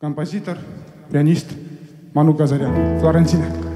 Compozitor, pianist, Manu Gazarian, Florențina.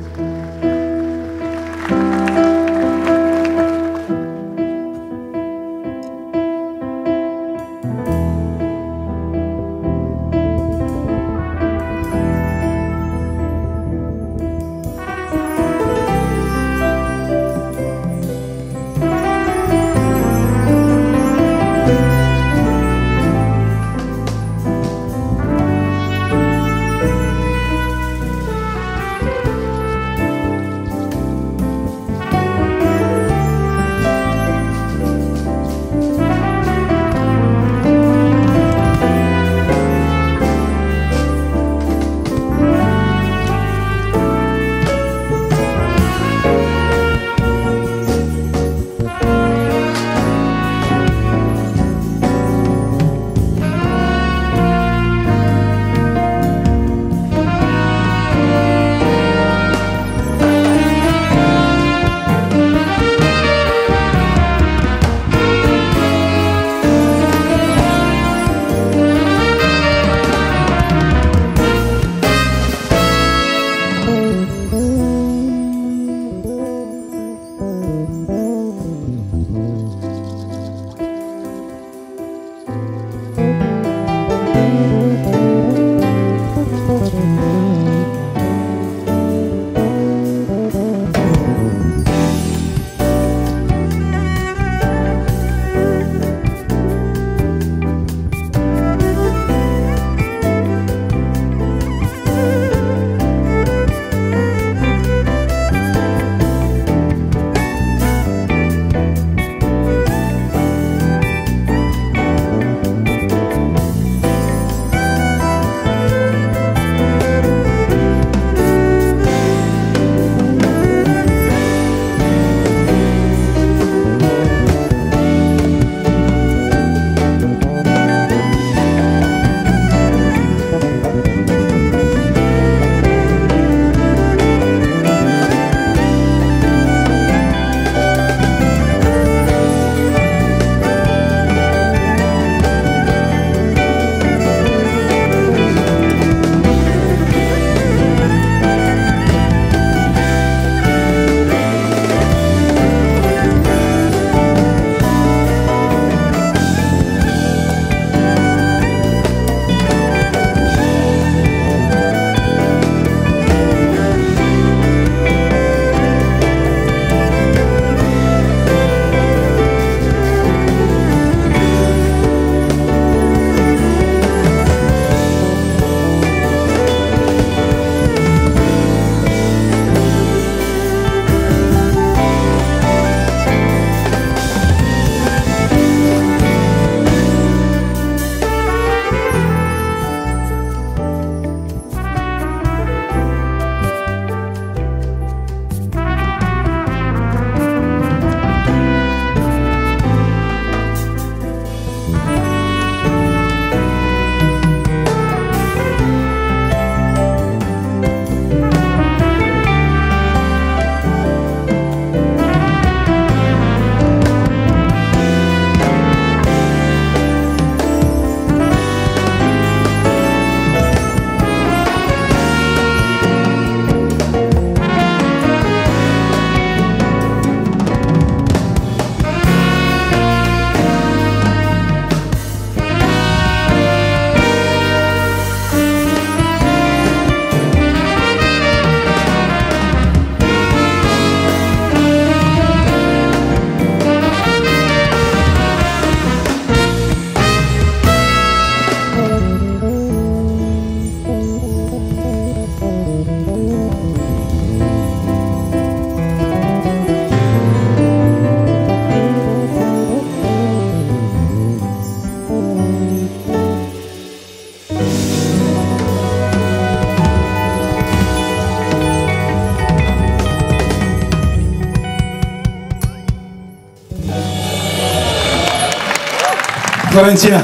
Florencia,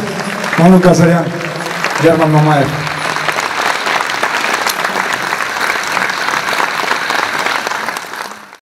Manuka Sayan, Germán Mamaev.